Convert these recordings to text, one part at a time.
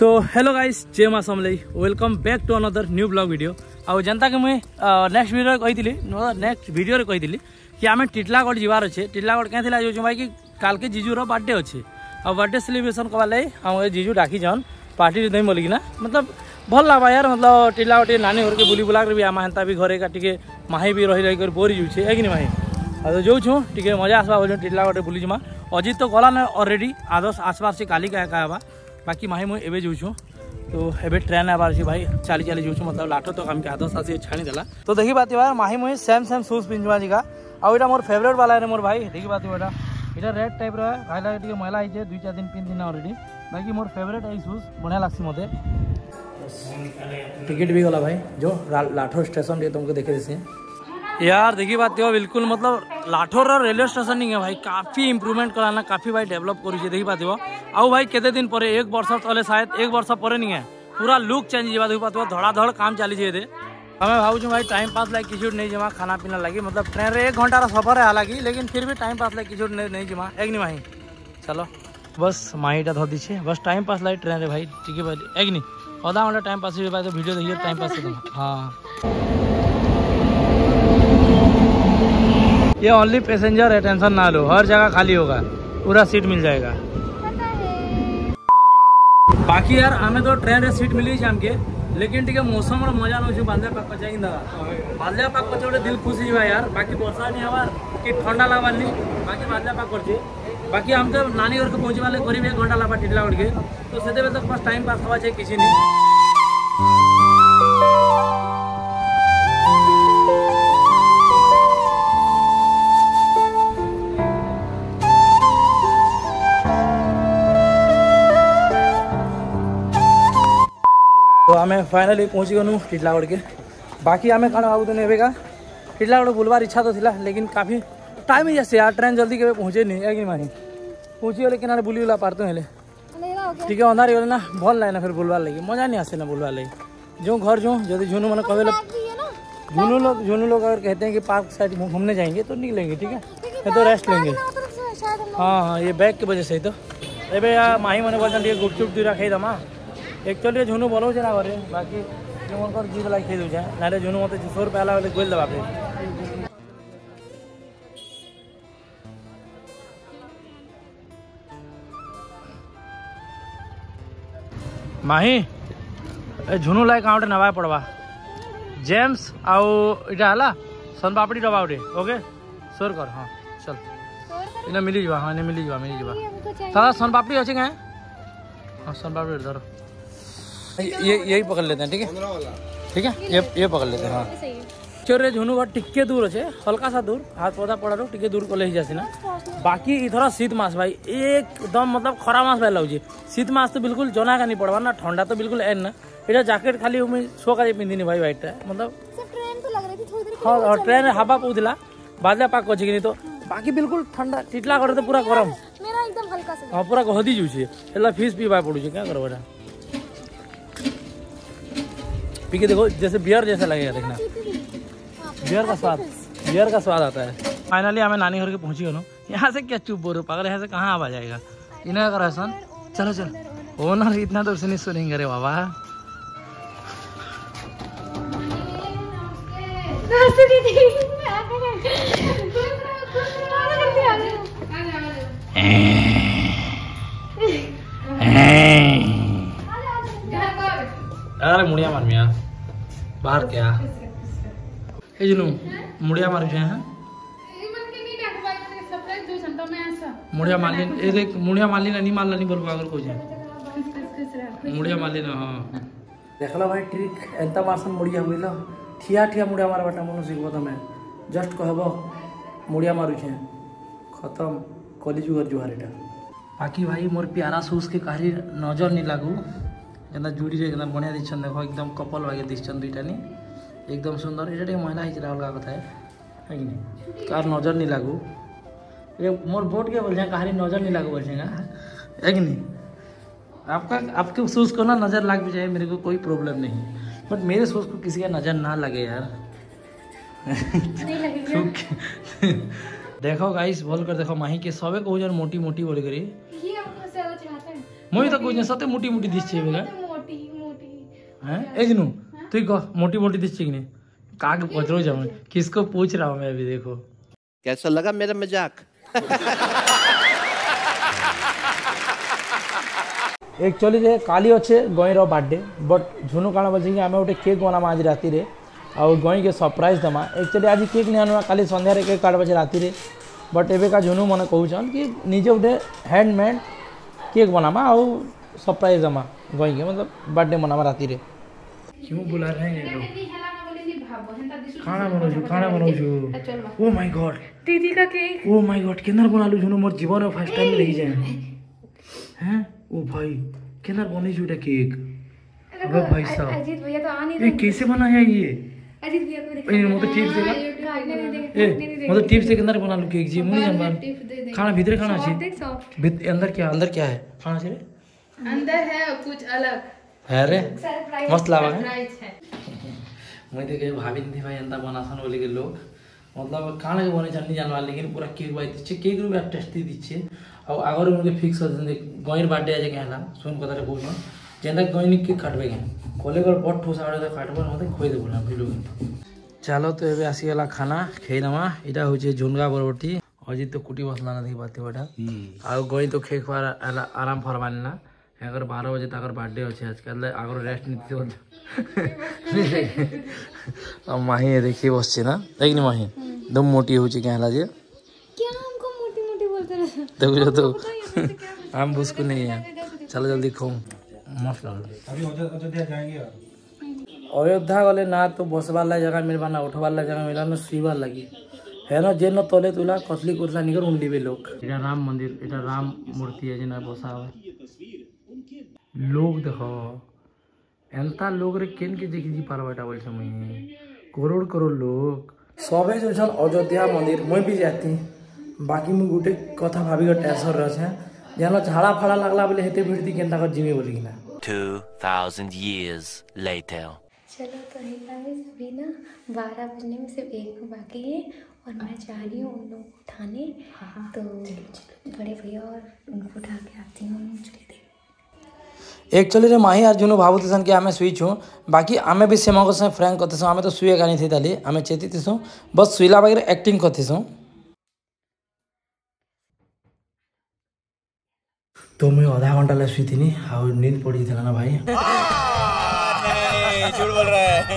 তো hello guys जय माँ Samalei welcome back to another new vlog video आउ जेनता कि मुझे नेक्स्ट भिडियो कही नेक्स्ट भिडियो कही कि आम टिटलागढ़ जबार अच्छे टिटलागढ़ कहीं जो भाई कि काल के जीजूर बर्थडे अच्छे आ बर्थडे सेलिब्रेसन करवा लगे हम जीजू डाकी जन पार्टी देम बोलिकिना मतलब भल लगा यार मतलब टिटलागढ़ टे नानी घर के बुली बुला भी आम हेन्ता भी घरे टे माही भी रही रही बोरी जाऊे है कि नहीं माही आ तो जो टे मजा आसवा बोल टिटलागढ़ बुली जमा अजित तो गलान अलरेडी आदर्श आसबार से काली क्या क्या બાકી માહી હું એવે જોઉં છું તો હવે ટ્રેન આવવાર છે ભાઈ ચાલી ચાલી જોઉં છું મતલબ લાઠો તો કામ કે આધો સાસી છાણી દેલા તો દેખી પાતી ભાઈ માહી મુଇଁ સેમ સેમ ସୁଜ୍ ପିନ୍ଧିବା ଜିକା ଆଉ ଏଇଟା ମୋର ଫେଭରେଟ୍ ବାଲା ରେ ମୋର ଭାଇ ଦେଖି ପାଥିବ ଏଇଟା ଏଇଟା ରେଡ୍ ଟାଇପ୍ର ଭାଇଲା ଟିକେ ମଇଲା ହେଇଛେ ଦୁଇ ଚାରି ଦିନ ପିନ୍ଧିନି ଅଲରେଡ଼ି ବାକି ମୋର ଫେଭରେଟ୍ ଏଇ ସୁଜ୍ ବଢ଼ିଆ ଲାଗ୍ସି ମୋତେ टिकट भी गला भाई जो लाठोर स्टेशन टे तुमको देखे देसी यार देखी बात हो बिल्कुल मतलब लाठोर रेलवे स्टेशन नहीं है भाई। काफ़ी इम्प्रूवमेंट कराना काफ़ी भाई डेवलप करी देखी पात आउ भाई केते दिन पर एक वर्ष तले शायद एक वर्ष पर नहीं है। पूरा लुक चेंज देखी पात धड़ाधड़ काम चली हमें भावुँ भाई टाइम पास लगे किसी नहीं जमा खाना पीना लगी मतलब ट्रेन रे एक घंटा सफ़र है हालाँकि लेकिन फिर भी टाइम पास लगे किसी नहीं, जमा। एक नहीं माही चलो। बस माहीटा धर दीछे बस टाइम पास लगे ट्रेन रे भाई ठीक है भाई एक नहीं। आधा घंटा टाइम पास तो वीडियो देखिए टाइम पास हाँ। ये ओनली पैसेंजर है टेंशन ना लो। हर जगह खाली होगा। पूरा सीट मिल जाएगा। बाकी यार, हमें तो ट्रेन रे सीट मिली हमके लेकिन टिके मौसम रो मज़ा नौ बांधे पाक चाहिए बांधे पाक गोटे दिल खुश होगा यार। बाकी वर्षा नहीं हवा कि ठंडा लगवार नहीं बाकी बांधे पाक कर बाकी हम तो नानी घर को पहुँचे वाले, करीब एक घंटा लगा टिटला उठ के। तो से बस टाइम पास हवा चाहिए किसी नहीं तो आम फाइनाली पहुँची गलु टिटलागढ़ के बाकी आम कण भावुन एवेका टिटलागढ़ बुलवार इच्छा तो थिला लेकिन काफी टाइम ही जैसे यार ट्रेन जल्दी के पहुँचे नहीं है कि मानी पहुँची गले कि बुली बुला पारते हेले ଟିକେ ଅନ୍ଧାର ହେଇଗଲେ ନା ଭଲ ଲାଗେ ନା ଫେର ବୁଲବାର ଲାଗି ମଜା नहीं आसे ना बुलवार लगी जो घर जो यदि झुनू मैंने कहे झुनू लोग झुनू लोग अगर कहते हैं कि पार्क साइड घूमने जाएंगे तो निकलेंगे ठीक है ये तो रेस्ट लेंगे हाँ हाँ ये बैग की वजह से ही तो एबे यार माही मैंने बोलते टे गुपचुप दुरा खाई दमा एक्चुअली झुनू बोलो ना घरे बाकी जो जीत लगे खाई दूचे ना झुनू मत सौ रुपया आला बोले गोल दबा पे ମାହି ଏ ଝୁନୁ ଲାଗି କାଁ ଗୋଟେ ନେବାକେ ପଡ଼ବା ଜେମ୍ସ ଆଉ ଇଟା ହେଲା ସନପାପଡ଼ି ଡବା ଗୋଟେ ଓକେ ସୋର କର ହଁ ଚଲ ଏଇଟା ମିଲିଯିବା ହଁ ଏନେ ମିଲିଯିବା ମିଲିଯିବା दादा सोनपापड़ी अच्छे क्या हाँ सोनपापड़ी धर ये यही पकड़ लेते हैं ठीक है? ठीक है? ये ये पकड़ लेते हैं हाँ। चोरे झुनू घर टिके दूर अच्छे हल्का सा दूर। हाथ पौधा पड़ा टिके दूर को ले जासी ना बाकी इधर शीत मास भाई। एकदम मतलब खरा मास भाई लगे शीत मास तो बिल्कुल जना का नहीं पड़वा ना ठंडा तो बिल्कुल एन ना। इटा जैकेट खाली मुझे सो का पिंधिनी भाई व्हाइट मतलब हाँ ट्रेन हवा पौला बादला पाक अच्छे कि नहीं तो। बाकी बिल्कुल ठंडा टिटला करे तो पूरा गरम। मेरा एकदम हल्का सा। हाँ पूरा गहदी जाऊे एला फ़ीस पीवा पड़ू क्या करो बेटा? पी के देखो जैसे बियर जैसा लगेगा देखना। बियर का स्वाद बियर का स्वाद आता है। फाइनली हमें नानी घर के पहुँची गलो यहाँ से क्या चुप बोलो पागल यहाँ से कहाँ आवा जाएगा इन्हें करो सन चलो चलो। ओनर इतना दूर से नहीं सुनेंगे रे बाबा। अरे मुड़िया मार मिया। बाहर क्या? ए जुनू मुड़िया मार हैं? मुड़िया मारली ए देख मुड़िया मारली नहीं मारला नहीं बोल पागल को जाए। मुड़िया मारली ना हाँ। देखला भाई ट्रिक एंता मारसन मुड़िया हुइल ठिया ठिया मुड़िया मारबाटा मन शिखब तमे जस्ट कहब मुड़िया मारुछे खत्म। कली जुगर जुहार एटा बाकी भाई मोर प्यारा सूस के काहरी नज़र नहीं लागू। बढ़िया दिछन देखो एकदम कपल वागे दिछन दुईटा नी। एकदम सुंदर एटा टे महिला हिच अलगा कथा है है कि नहीं? कार नज़र नहीं लागू। ये मोर बोट के बोल जाए कहारी नज़र नहीं लागू बोल जाएगा है कि नहीं? आपका आपके सूज को ना नज़र लग भी जाए मेरे को कोई प्रॉब्लम नहीं। बट मेरे सूज को किसी का नज़र ना लगे यार। देखो गाइस बोल कर देखो माही के सबे को जन मोटी मोटी बोल करी। ये हमको ज्यादा चाहते हैं ମୁଇଁ ତ କହୁଛେ ସତେ ମୋଟି ମୋଟି ଦିଶଛି ଏବେ तो मोटी मोटी हैं ए जिनू तू कह मोटी मोटी दिशची कि नहीं काग पचरो जाऊं किसको पूछ रहा हूँ मैं अभी देखो कैसा लगा मेरा मजाक एक्चुअली जे काली अच्छे गईर बर्थडे बट झुनु काण बजे कि आम गोटे केक बनामा आज राति आउ गई के सरप्राइज दमा एक्चुअली आज केक नहीं आनुआ काली संध्यारे केक काटबा जे राति बट एबे का झुनु मने कहउछन कि निजे गोटे हैंडमेड केक बनामा आउ सरप्राइज़ दमा गई के मतलब बर्थडे मनामा राति क्यों बुला रहे हैं ये लोग? खाना बनाउछु खाना बनाउछु चल बा ओ माय गॉड दीदी का केक। ओ माय गॉड केनार बनालु झुनु मोर जीवन में फ़र्स्ट टाइम रही जाए। हैं? ओ भाई केनार बनी जुटा केक। अबे भाई साहब। अजीत भैया तो आ नहीं ये कैसे बनाया ये? अजीत भैया को टिप्स देगा काटने नहीं देंगे मतलब टिप्स के अंदर बना लूँ जी मुनी अंदर खाना भीतर खाना चाहिए। अंदर क्या? अंदर क्या है? खाना चाहिए? अंदर है कुछ अलग। है रे। मस्त लावा है। मुझे तो कहे भाभी थी भाई अंदर बना सन बोले के लोग। मतलब खाना के बने नहीं जानवा लेकिन पूरा केक बाई दीचे केक रूप आप टेस्टी दीचे और अगर उनके फिक्स हो होते गईर बर्थडे आज कहना सुन कथा कौन যেটা গয়নিককে কাটবে কেন কলে গড় বট ঠোসা কাটবে কাটবে আমাদের খুঁজে खोई না ভিডিও কিন্তু ଚାଲ ତ ଏବେ ଆସିଗଲା ଖାନା ଖାଇଦେମା ଏଇଟା ହଉଛି ଝୁନଗା ବରବଟି ଅଜିତ ତ କୁଟି ବସଲା ନା ଦେଖି ପାରୁଥିବଟା ଆଉ ଗଇଁ ତ ଖେଇ ଖୁଆର ଆରାମ ଫରମାନି ନା ଏଙ୍କର ବାର ବଜେ ତାଙ୍କର ବାର୍ଥଡେ ଅଛି ଆଜକାଲ ଆଗରୁ ରେଷ୍ଟ ନେଇଥିବ ଆଉ ମାହି ଦେଖି ବସିଛି ନା ଦେଖିନି ମାହି ଦମ ମୋଟି ହଉଛି କାଁ ହେଲା ଯେ क्या हमको मोटी मोटी बोलते रहे देखो तो हम उसको नहीं है चलो जल्दी खाऊं मस्त ଅଯୋଧ୍ୟା ଗଲେ ନା ତୁ ବସବାର୍ ଲାଗି ଜାଗା ମିଳିବା ନା ଉଠବାର୍ ଲାଗି ଜାଗା ମିଳିବା ନା ଶୁଇବାର୍ ଲାଗି ହେନ ଯେନ ତଲେ ତୁଲା କତଲି କୁରସା ନିକର ଉଣ୍ଡିବେ ଲୋକ ଏଟା ରାମ ମନ୍ଦିର ଏଟା ରାମ ମୂର୍ତ୍ତି ଏ ଯେନା ବସା ହୁଏ ଲୋକ ଦେଖ ଏନ୍ତା ଲୋକରେ କେନ୍କେ ଦେଖିଛି ପାରବା ଏଟା ବୋଲଛେ ମୁଇଁ କରୋଡ଼ କରୋଡ଼ ଲୋକ ସବେ ଯାଉଛନ୍ ଅଯୋଧ୍ୟା ମନ୍ଦିର ମୁଇଁ ବି ଯାତି ବାକି ମୁଁ ଗୋଟେ କଥା ଭାବିକି ଟେନ୍ସନ୍ରେ ଅଛେ যেন ঝাড়া ফাড়া লাগলা বলে হেতে ভিড়তি কেন তাকে জিমি বলি কিনা 2000 years later चलो तो है गाइस अभी ना बारह बजने में सिर्फ़ एक बाकी है और मैं चाह रही हूँ उन लोगों को उठाने। हाँ, हाँ, तो चलो, चलो, बड़े भैया और उनको उठा के आती हूँ। एक चलो जो माही अर्जुन भावुतिसन कि आम सुई छूँ। बाकी आम भी सेम से फ्रैंक करतेसु आम तो सुई कानी थी ताली। आम चेतीसु बस शुला बागे एक्टिंग करतेसु तो मुझे अधा घंटा लगे शुई थी आउ नींद पड़ी ना भाई। नहीं झूठ बोल रहा है।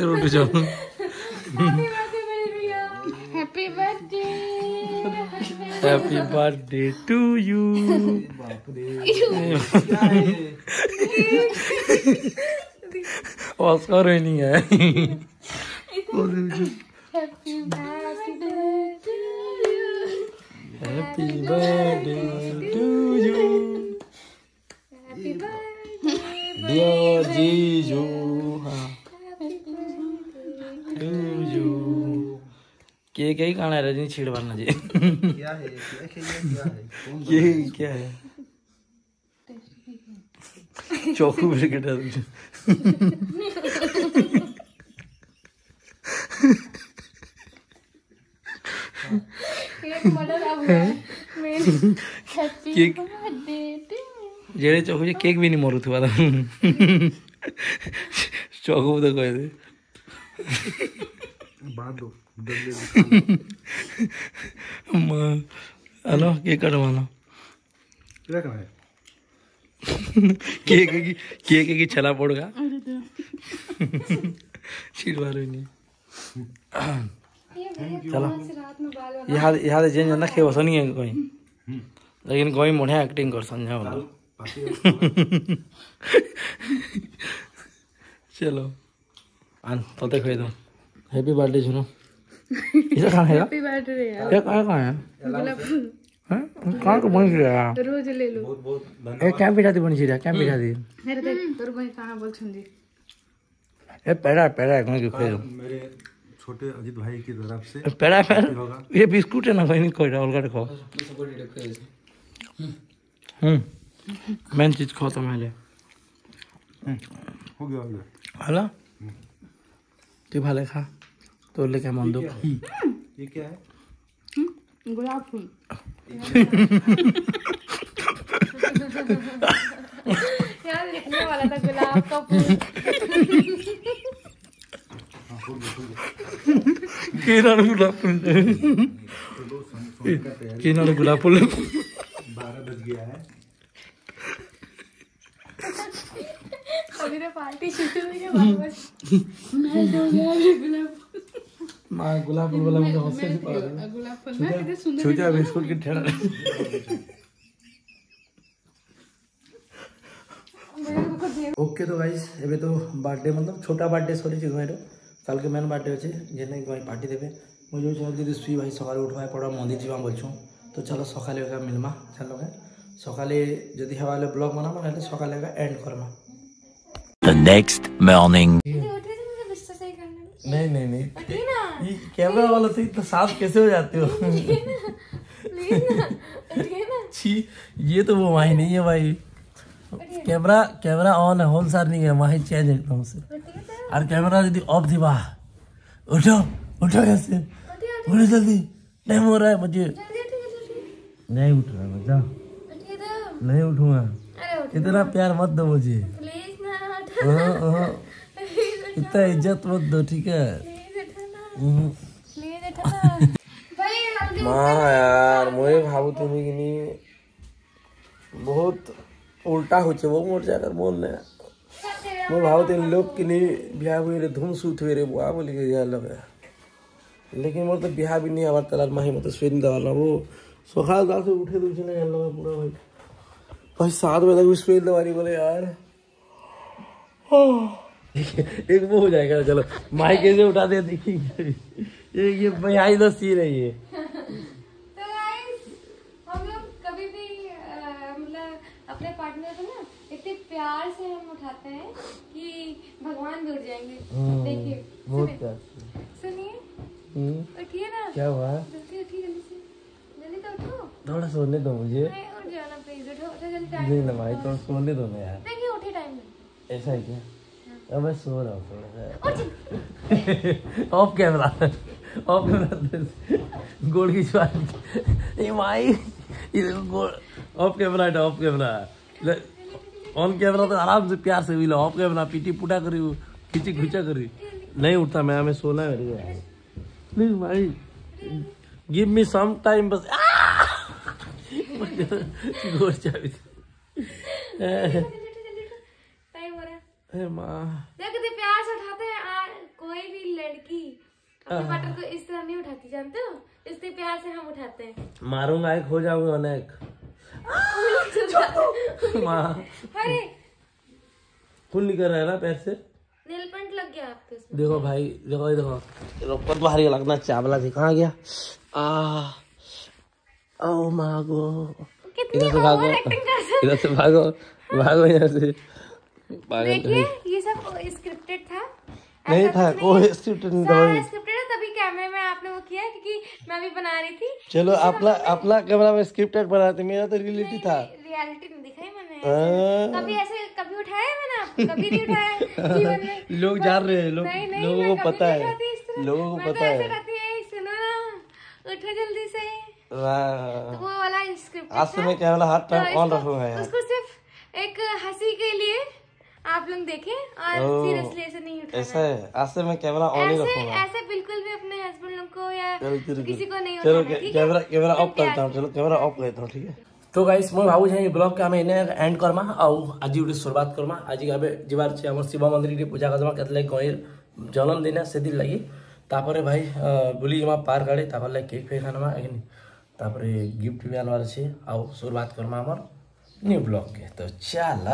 रोटी चलो happy birthday happy birthday to you Oscar ही नहीं है happy birthday to you happy birthday to you happy birthday dear जीजू हाँ टू यू के कई गाना रजनी छेड़ मारना जी। क्या है क्या क्या है? ये क्या है? चौकू ब्रिगेड है? केक जेड़े चौकू जे केक भी नहीं मरू था चौकू तो कह दे बात दो हेलो केक कटवाना क्या केक की केक की छला पड़ेगा मारो नहीं चलो रात में बाल यहाँ यहाँ जेन नहीं है कोई लेकिन कोई बढ़िया एक्टिंग कर समझा बोलो चलो आन तोते खोई दो हैप्पी बर्थडे सुनो इसे कहाँ है हैप्पी बर्थडे यार ये कहाँ कहाँ है हैं कहाँ को बन गया? रोज ले लो। बहुत बहुत ए क्या पिठा दी बनी छिड़ा क्या पिठा दी? मेरे देख तोर भाई कहाँ बोल छुंदी। ए पेड़ा पेड़ा कौन के खोई दो मेरे छोटे अजीत भाई की तरफ़ से पेड़ा पेड़ा ये बिस्कुट है ना कोई नहीं कोई और का खाओ। हम्म। मेन चीज़ खाओ तो पहले हो गया हो गया। हला तू भाले खा। तो लेके मन दो ये क्या है? गुलाब फूल। यार लिखने वाला था गुलाब का फूल। किनारे गुलाब फूल किनारे गुलाब फूल बारह बज गया है। अभी तो पार्टी शुरू हुई है वापस। माँ गुलाब মা গোলাপ বলে আমাকে হসে দি পারে গোলাপ ফুল না কিতে সুন্দর ছোটা বিস্কুট কি ঠেড়া ओके तो गाइस एबे तो बर्थडे मतलब छोटा बर्थडे सरी छी घर कल के मेन মই जो चाहत যদি सुई भाई সকালে উঠবাই পড়া মন্দির যাবা বলছো। তো চলো সকালে ওকা মিলমা চলো সকালে যদি হওয়ালে ব্লগ বানাবো নাহলে সকালে এন্ড করমা। The next morning. ये कैमरा वाला से इतना साफ़ कैसे हो जाते हो? छी ये तो वो माही नहीं है भाई। कैमरा कैमरा ऑन है होल सार नहीं है माही चेंज एकदम से। और कैमरा यदि ऑफ़ थी वाह। उठो उठो ऐसे उठो जल्दी टाइम हो रहा है मुझे। नहीं उठ रहा मैं जा। नहीं उठूँगा। इतना प्यार मत दो मुझे। इतना इज़्ज़त मत दो ठीक है? ମା' ୟାର ମୁଇଁ ଭାବୁଥିଲି କିନି ବହୁତ ଉଲ୍ଟା ହଉଛେ ବୋ ମୋର ଜାଗାରେ ମୋର ନାଇଁ ମୁଁ ଭାବୁଥିଲି ଲୋକ କିନି ବିହା रे बुआ ହୁଏରେ ବୁଆ लेकिन मोर तो बिहा भी नहीं हमार तलार माही मत स्विन दवाला वो सोखा से उठे दूसरे ने हेलो पूरा भाई। भाई सात बजे तक स्विन दवारी बोले यार। हाँ। एक वो हो जाएगा चलो। माई कैसे उठा दे देखिए ये ये भाई है तो गाइस हम लोग कभी भी मतलब अपने पार्टनर को ना इतने प्यार से हम उठाते हैं कि भगवान भी उठ जाएँगे देखिए बहुत सुनिए। प्यार सुनिए। हम्म, उठिए ना। क्या हुआ? जल्दी उठिए जल्दी से। जल्दी तो उठो। थोड़ा सोने दो मुझे। नहीं उठ जाओ ना प्लीज़ उठो जल्दी नहीं ना भाई थोड़ा सोने दो ना यार। देखिए उठे टाइम में ऐसा है क्या? अब मैं सो रहा हूँ थोड़ा सा। ऑफ़ कैमरा ऑफ़ कैमरा गोड़ की ये गोड़ ऑफ़ कैमरा है। ऑफ़ कैमरा ऑन कैमरा तो आराम से प्यार से भी लो। ऑफ़ कैमरा पीटी पुटा करी खींची खींचा करी। नहीं उठता मैं हमें सोना है मेरे को। प्लीज़ भाई गिव मी सम टाइम बस। गोड़ चाबी। हो माँ। देख कितने प्यार से उठाते हैं आ, कोई भी लड़की अपने पार्टनर को इस तरह नहीं उठाती जानते हो? इतने प्यार से हम उठाते हैं। मारूँगा एक हो जाऊँगा अनेक। माँ। अरे! खून निकल रहा है ना पैर से? नेल पेंट लग गया आपके देखो भाई देखो देखो। ऊपर भारी लगना चावला थी कहाँ गया? आ ओ मागो इधर से भागो। इधर से भागो। भागो यहाँ से। देखिए ये सब स्क्रिप्टेड था। नहीं था कोई स्क्रिप्ट नहीं था स्क्रिप्टेड है तभी कैमरे में आपने वो किया क्योंकि मैं भी बना रही थी। चलो अपना अपना कैमरा में स्क्रिप्टेड मेरा तो रियलिटी था। रियलिटी नहीं दिखाई मैंने हाँ। कभी ऐसे कभी उठाया मैंने आपको? कभी नहीं उठाया लोग जान रहे हैं लोग लोगों को पता है। लोगों को तो पता है। सुनो ना उठो जल्दी से। तो वो वाला स्क्रिप्ट आज से मैं कैमरा हाथ टाइम ऑन रखूँगा यार। उसको सिर्फ़ एक हँसी के लिए आप लोग देखें और ओह, सीरियसली ऐसे नहीं उठाना ऐसा है आज से मैं कैमरा ऑन ही ऐसे रखूंगा ऐसे बिल्कुल भी अपने हस्बैंड लोग को या चलो चलो किसी को नहीं चलो उठाना ठीक है कैमरा कैमरा ऑफ करता हूँ चलो कैमरा ऑफ करता हूँ ठीक है तो गाइस मैं भावुँ ये ब्लॉग के आम इन्हें एंड करमा आउ आज गोटे शुरुआत करमा आज आबे ଯିବାର ଅଛି ଆମର ଶିବ ମନ୍ଦିର ଟିକେ ପୂଜା କରିବା କେତେ ଲାଗି କହି ଜନ୍ମଦିନ ସେଥିର୍ ଲାଗି ତାପରେ ଭାଇ ବୁଲି ଯିମା ପାର୍କ ଆଡ଼େ ତାପରେ ଲାଗି କେକ୍ ଫେକ୍ ଆନମା ଏଖିନି ତାପରେ ଗିଫ୍ଟ ବି ଆନବାର ଅଛି ଆଉ शुरुआत କର୍ମା ଆମର ନ୍ୟୁ ବ୍ଲଗ୍କେ ତ ଚାଲ